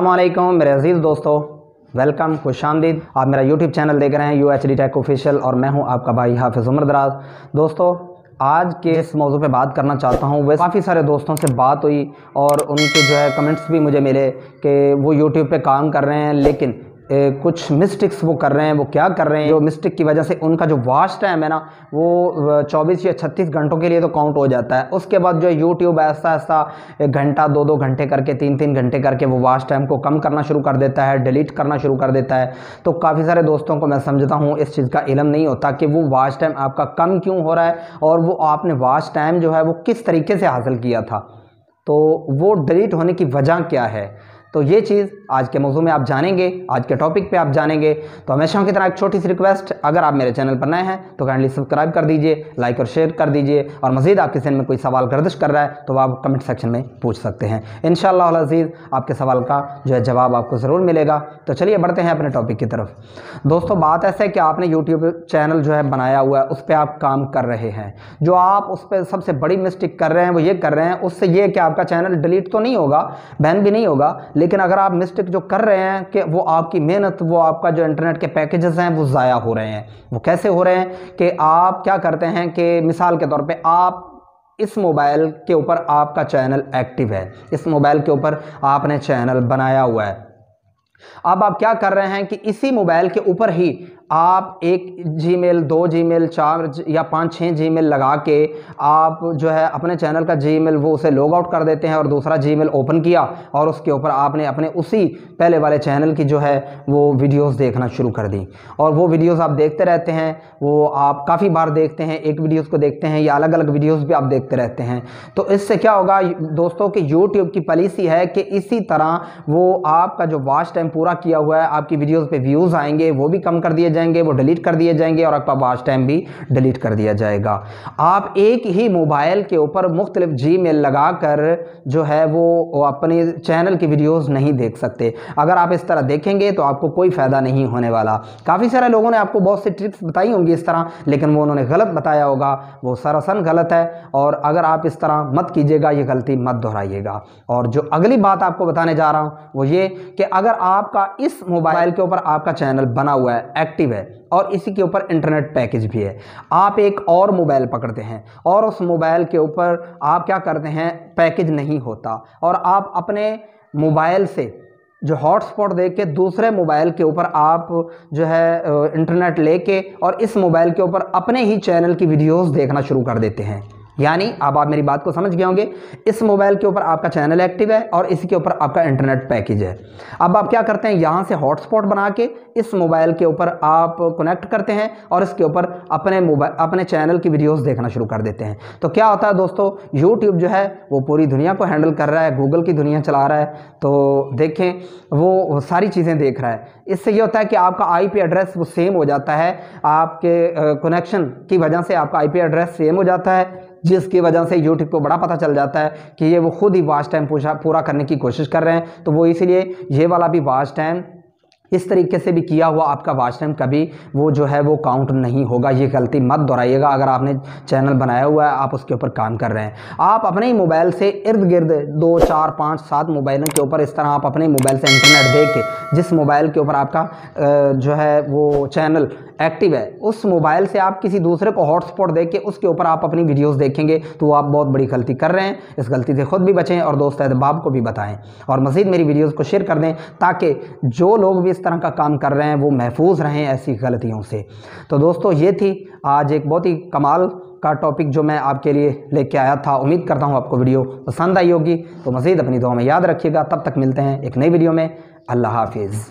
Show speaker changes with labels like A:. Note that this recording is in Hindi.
A: वालेकुम मेरे अज़ीज़ दोस्तों। वेलकम खुश आमदीद। आप मेरा यूट्यूब चैनल देख रहे हैं U H D tech official और मैं हूँ आपका भाई हाफिज़ उमर दराज। दोस्तों, आज के इस मौजू पे बात करना चाहता हूँ। वैसे काफ़ी सारे दोस्तों से बात हुई, और उनके जो है कमेंट्स भी मुझे मिले कि वो यूट्यूब पे काम कर रहे हैं, लेकिन कुछ मिस्टेक्स वो कर रहे हैं, वो क्या कर रहे हैं? जो मिस्टेक की वजह से उनका जो वाच टाइम है ना, वो 24 या 36 घंटों के लिए तो काउंट हो जाता है। उसके बाद जो यूट्यूब ऐसा ऐसा घंटा दो दो घंटे करके तीन तीन घंटे करके वो वाच टाइम को कम करना शुरू कर देता है डिलीट करना शुरू कर देता है। तो काफ़ी सारे दोस्तों को मैं समझता हूँ, इस चीज़ का इलम नहीं होता कि वो वाच टाइम आपका कम क्यों हो रहा है और वो आपने वाच टाइम जो है वो किस तरीके से हासिल किया था। तो वो डिलीट होने की वजह क्या है? तो ये चीज़ आज के मौजू में आप जानेंगे, आज के टॉपिक पे आप जानेंगे। तो हमेशा की तरह एक छोटी सी रिक्वेस्ट अगर आप मेरे चैनल पर नए हैं तो काइंडली सब्सक्राइब कर दीजिए लाइक और शेयर कर दीजिए, और मज़ीद आपके जहन में कोई सवाल, गर्दिश कर रहा है तो आप कमेंट सेक्शन में पूछ सकते हैं। इन शजीज़ आपके सवाल का जो है जवाब आपको ज़रूर मिलेगा। तो चलिए बढ़ते हैं अपने टॉपिक की तरफ़। दोस्तों, बात ऐसा है कि आपने यूट्यूब चैनल जो है बनाया हुआ है, उस पर आप काम कर रहे हैं। जो आप उस पर सबसे बड़ी मिस्टेक कर रहे हैं, वो ये कर रहे हैं, उससे ये कि आपका चैनल डिलीट तो नहीं होगा बैन भी नहीं होगा लेकिन अगर आप मिस्टेक जो कर रहे हैं कि वो आपकी मेहनत, वो आपका जो इंटरनेट के पैकेजेस हैं, वो ज़ाया हो रहे हैं। वो कैसे हो रहे हैं कि आप क्या करते हैं कि मिसाल के तौर पर आप इस मोबाइल के ऊपर आपका चैनल एक्टिव है। इस मोबाइल के ऊपर आपने चैनल बनाया हुआ है। अब आप क्या कर रहे हैं कि इसी मोबाइल के ऊपर ही आप एक जीमेल दो जीमेल चार या पाँच छः जीमेल लगा के आप जो है अपने चैनल का जीमेल वो उसे लॉग आउट कर देते हैं और दूसरा जीमेल ओपन किया और उसके ऊपर आपने अपने उसी पहले वाले चैनल की जो है वो वीडियोस देखना शुरू कर दी। और वो वीडियोस आप देखते रहते हैं, वो आप काफ़ी बार देखते हैं, एक वीडियोस को देखते हैं या अलग अलग वीडियोस भी आप देखते रहते हैं। तो इससे क्या होगा, दोस्तों, कि यूट्यूब की पॉलिसी है कि इसी तरह वो आपका जो वॉच टाइम पूरा किया हुआ है, आपकी वीडियोज़ पर व्यूज़ आएँगे, वो भी कम कर दिए जाएँगे, वो डिलीट कर दिए जाएँगे और आपका वॉच टाइम भी डिलीट कर दिया जाएगा। आप एक ही मोबाइल के ऊपर मुख्तलिफ़ जी मेल लगा कर जो है वो अपने चैनल की वीडियोज़ नहीं देख सकते। अगर आप इस तरह देखेंगे तो आपको कोई फ़ायदा नहीं होने वाला। काफ़ी सारे लोगों ने आपको बहुत सी ट्रिक्स बताई होंगी इस तरह, लेकिन वो उन्होंने गलत बताया होगा। वो सरासन गलत है और अगर आप इस तरह मत कीजिएगा, ये गलती मत दोहराइएगा। और जो अगली बात आपको बताने जा रहा हूँ, वो ये कि अगर आपका इस मोबाइल के ऊपर आपका चैनल बना हुआ है एक्टिव है और इसी के ऊपर इंटरनेट पैकेज भी है। आप एक और मोबाइल पकड़ते हैं और उस मोबाइल के ऊपर आप क्या करते हैं? पैकेज नहीं होता और आप अपने मोबाइल से जो हॉटस्पॉट दे के दूसरे मोबाइल के ऊपर आप जो है इंटरनेट लेके और इस मोबाइल के ऊपर अपने ही चैनल की वीडियोस देखना शुरू कर देते हैं। यानी अब आप मेरी बात को समझ गए होंगे, इस मोबाइल के ऊपर आपका चैनल एक्टिव है और इसके ऊपर आपका इंटरनेट पैकेज है। अब आप क्या करते हैं, यहाँ से हॉटस्पॉट बना के इस मोबाइल के ऊपर आप कनेक्ट करते हैं और इसके ऊपर अपने मोबाइल अपने चैनल की वीडियोस देखना शुरू कर देते हैं। तो क्या होता है दोस्तों यूट्यूब जो है, वो पूरी दुनिया को हैंडल कर रहा है गूगल की दुनिया चला रहा है। तो देखें, वो सारी चीज़ें देख रहा है। इससे ये होता है कि आपका आईपी एड्रेस वो सेम हो जाता है। आपके कनेक्शन की वजह से आपका आईपी एड्रेस सेम हो जाता है। जिसकी वजह से यूट्यूब को बड़ा पता चल जाता है कि ये वो खुद ही वाच टाइम पूरा करने की कोशिश कर रहे हैं। तो वो इसीलिए ये वाला भी वाच टाइम इस तरीके से भी किया हुआ आपका वाच टाइम कभी वो जो है वो काउंट नहीं होगा। ये गलती मत दोहराइएगा। अगर आपने चैनल बनाया हुआ है, आप उसके ऊपर काम कर रहे हैं। आप अपने ही मोबाइल से इर्द गिर्द दो, चार, पाँच, सात मोबाइलों के ऊपर इस तरह आप अपने मोबाइल से इंटरनेट देख के, जिस मोबाइल के ऊपर आपका जो है वो चैनल एक्टिव है। उस मोबाइल से आप किसी दूसरे को हॉटस्पॉट दे के उसके ऊपर आप अपनी वीडियोस देखेंगे तो आप बहुत बड़ी गलती कर रहे हैं। इस गलती से खुद भी बचें और दोस्त अहबाब को भी बताएँ। और मज़ीद मेरी वीडियोस को शेयर कर दें, ताकि जो लोग भी इस तरह का काम कर रहे हैं, वो महफूज रहें ऐसी गलतियों से। तो दोस्तों, ये थी आज एक बहुत ही कमाल का टॉपिक जो मैं आपके लिए लेके आया था। उम्मीद करता हूँ आपको वीडियो पसंद आई होगी। तो मज़ीद अपनी दुआ में याद रखिएगा। तब तक मिलते हैं एक नई वीडियो में। अल्लाह हाफिज़।